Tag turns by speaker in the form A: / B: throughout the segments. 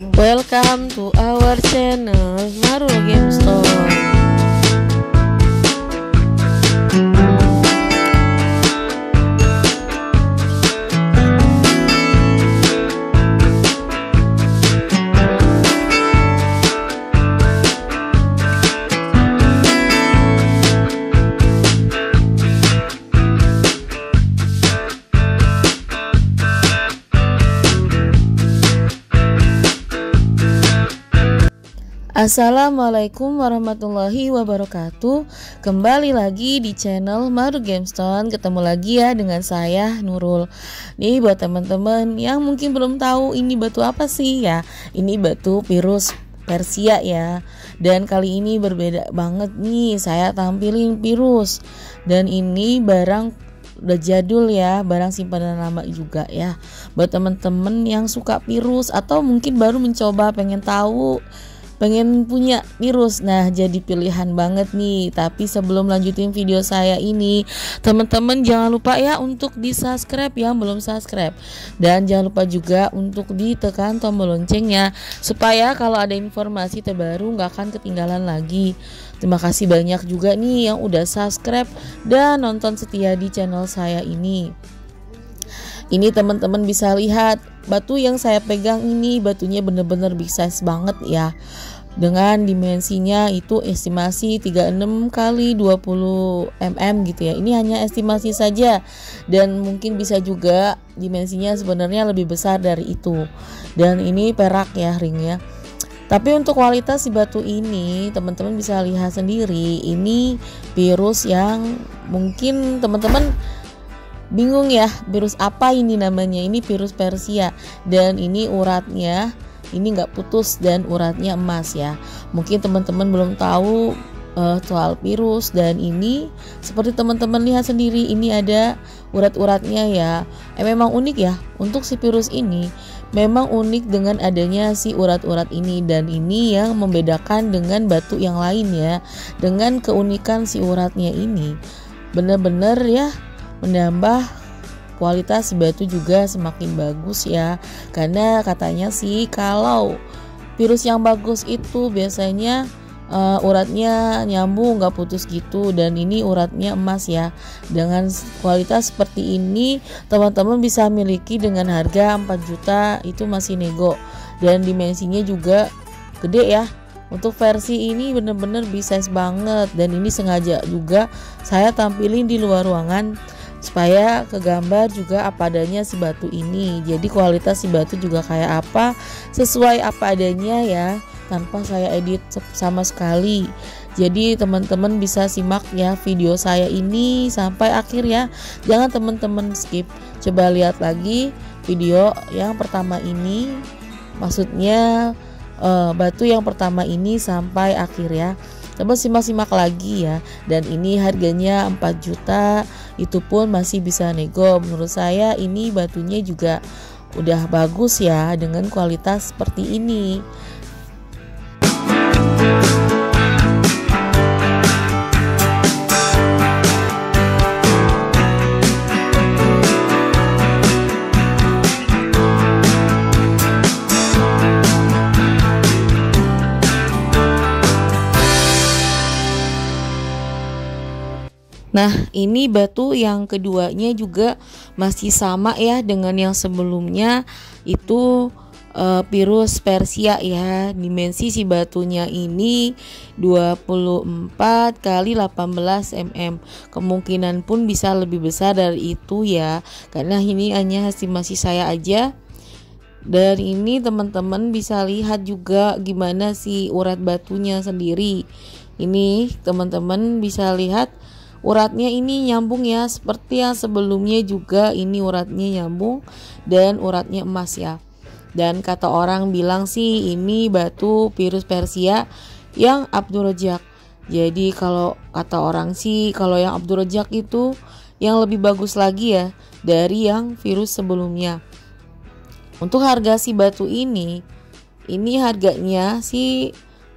A: Welcome to our channel Marul Game Store. Assalamualaikum warahmatullahi wabarakatuh. Kembali lagi di channel Maru Gamestone Ketemu lagi ya dengan saya Nurul. Nih buat teman-teman yang mungkin belum tahu ini batu apa sih ya. Ini batu virus Persia ya. Dan kali ini berbeda banget nih. Saya tampilin virus. Dan ini barang udah jadul ya. Barang simpanan lama juga ya. Buat teman-teman yang suka virus atau mungkin baru mencoba pengen tahu pengen punya virus. Nah jadi pilihan banget nih. Tapi sebelum lanjutin video saya ini teman-teman jangan lupa ya untuk di subscribe yang belum subscribe. Dan jangan lupa juga untuk ditekan tombol loncengnya supaya kalau ada informasi terbaru nggak akan ketinggalan lagi. Terima kasih banyak juga nih yang udah subscribe dan nonton setia di channel saya ini. Ini teman-teman bisa lihat batu yang saya pegang ini batunya bener-bener big size banget ya. Dengan dimensinya itu estimasi 36 kali 20 mm gitu ya. Ini hanya estimasi saja. Dan mungkin bisa juga dimensinya sebenarnya lebih besar dari itu. Dan ini perak ya ringnya tapi untuk kualitas si batu ini teman-teman bisa lihat sendiri ini virus yang mungkin teman-teman bingung ya virus apa ini namanya? Ini virus Persia. Dan ini uratnya ini nggak putus dan uratnya emas ya. Mungkin teman-teman belum tahu uh, soal virus. Dan ini seperti teman-teman lihat sendiri ini ada urat-uratnya ya. Eh, memang unik ya untuk si virus ini. Memang unik dengan adanya si urat-urat ini. Dan ini yang membedakan dengan batu yang lain ya. Dengan keunikan si uratnya ini. Benar-benar ya menambah kualitas batu juga semakin bagus ya. Karena katanya sih kalau virus yang bagus itu biasanya uh, uratnya nyambung nggak putus gitu. Dan ini uratnya emas ya. Dengan kualitas seperti ini teman-teman bisa miliki dengan harga 4 juta itu masih nego. Dan dimensinya juga gede ya. Untuk versi ini bener-bener bisa banget. Dan ini sengaja juga saya tampilin di luar ruangan supaya kegambar juga apa adanya si batu ini. Jadi kualitas si batu juga kayak apa sesuai apa adanya ya tanpa saya edit sama sekali. Jadi teman-teman bisa simak ya video saya ini sampai akhir ya. Jangan teman-teman skip. Coba lihat lagi video yang pertama ini. Maksudnya uh, batu yang pertama ini sampai akhir ya. Teman simak-simak lagi ya. Dan ini harganya 4 juta itu pun masih bisa nego. Menurut saya ini batunya juga udah bagus ya dengan kualitas seperti ini Nah, ini batu yang keduanya juga masih sama ya dengan yang sebelumnya itu uh, virus Persia ya. Dimensi si batunya ini 24 kali 18 mm. Kemungkinan pun bisa lebih besar dari itu ya. Karena ini hanya estimasi saya aja. Dan ini teman-teman bisa lihat juga gimana si urat batunya sendiri. Ini teman-teman bisa lihat uratnya ini nyambung ya seperti yang sebelumnya juga ini uratnya nyambung dan uratnya emas ya. Dan kata orang bilang sih ini batu virus Persia yang Abdurrajak jadi kalau kata orang sih kalau yang Abdurrajak itu yang lebih bagus lagi ya dari yang virus sebelumnya. Untuk harga si batu ini ini harganya sih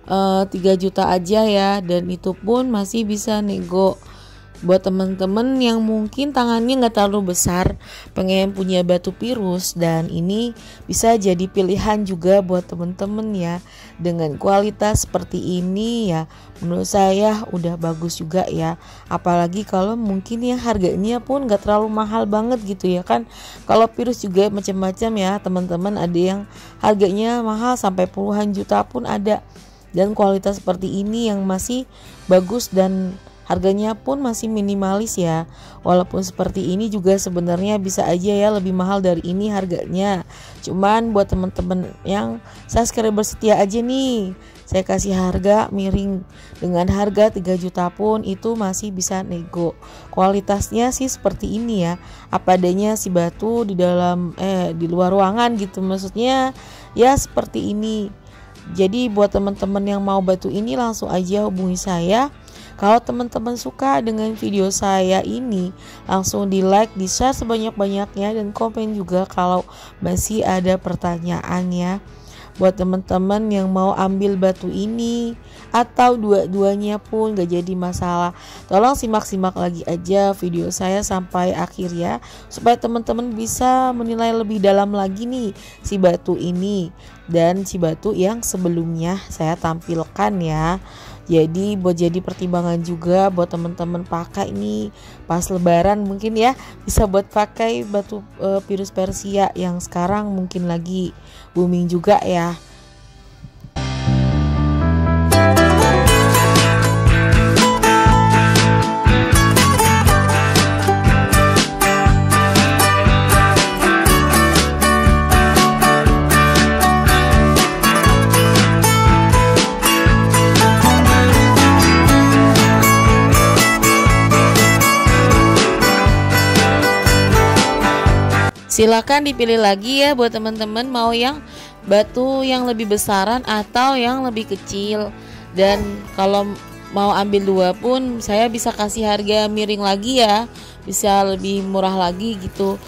A: uh, 3 juta aja ya dan itu pun masih bisa nego buat teman-teman yang mungkin tangannya nggak terlalu besar pengen punya batu virus dan ini bisa jadi pilihan juga buat teman-teman ya. Dengan kualitas seperti ini ya menurut saya udah bagus juga ya. Apalagi kalau mungkin yang harganya pun nggak terlalu mahal banget gitu ya kan. Kalau virus juga macam-macam ya teman-teman ada yang harganya mahal sampai puluhan juta pun ada. Dan kualitas seperti ini yang masih bagus dan Harganya pun masih minimalis ya. Walaupun seperti ini juga sebenarnya bisa aja ya lebih mahal dari ini harganya. Cuman buat teman-teman yang subscriber setia aja nih, saya kasih harga miring dengan harga 3 juta pun itu masih bisa nego. Kualitasnya sih seperti ini ya. Apa adanya si batu di dalam eh di luar ruangan gitu maksudnya ya seperti ini. Jadi buat teman-teman yang mau batu ini langsung aja hubungi saya kalau teman-teman suka dengan video saya ini, langsung di like, di share sebanyak-banyaknya dan komen juga kalau masih ada pertanyaan ya. Buat teman-teman yang mau ambil batu ini atau dua-duanya pun gak jadi masalah. Tolong simak-simak lagi aja video saya sampai akhir ya supaya teman-teman bisa menilai lebih dalam lagi nih si batu ini dan si batu yang sebelumnya saya tampilkan ya jadi buat jadi pertimbangan juga buat teman-teman pakai ini pas lebaran mungkin ya bisa buat pakai batu e, virus Persia yang sekarang mungkin lagi booming juga ya Silakan dipilih lagi ya buat teman-teman mau yang batu yang lebih besaran atau yang lebih kecil. Dan kalau mau ambil dua pun saya bisa kasih harga miring lagi ya. Bisa lebih murah lagi gitu.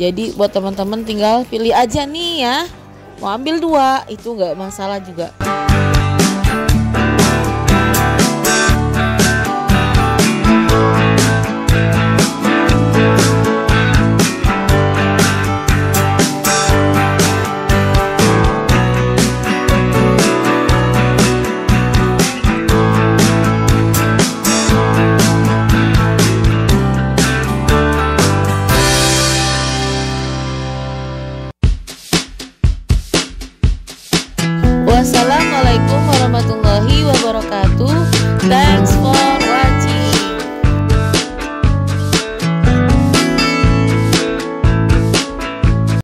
A: Jadi buat teman-teman tinggal pilih aja nih ya. Mau ambil dua itu nggak masalah juga.